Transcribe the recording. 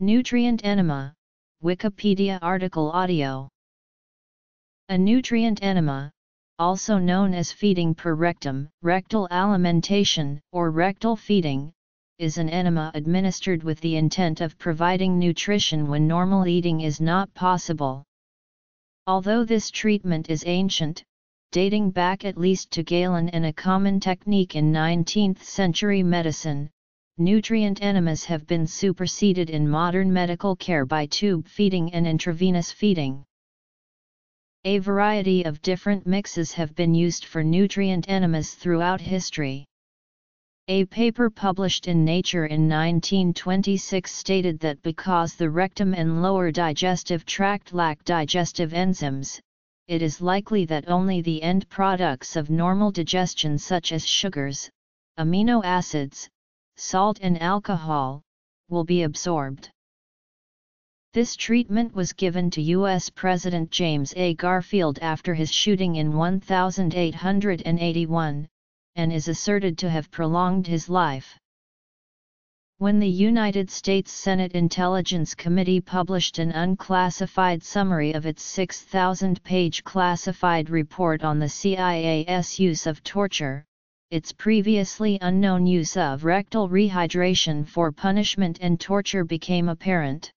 Nutrient enema, Wikipedia article audio. A nutrient enema, also known as feeding per rectum, rectal alimentation, or rectal feeding, is an enema administered with the intent of providing nutrition when normal eating is not possible. Although this treatment is ancient, dating back at least to Galen and a common technique in 19th century medicine, nutrient enemas have been superseded in modern medical care by tube feeding and intravenous feeding. A variety of different mixes have been used for nutrient enemas throughout history. A paper published in Nature in 1926 stated that because the rectum and lower digestive tract lack digestive enzymes, it is likely that only the end products of normal digestion such as sugars, amino acids, salt and alcohol, will be absorbed. This treatment was given to U.S. President James A. Garfield after his shooting in 1881, and is asserted to have prolonged his life. When the United States Senate Intelligence Committee published an unclassified summary of its 6,000-page classified report on the CIA's use of torture, its previously unknown use of rectal rehydration for punishment and torture became apparent.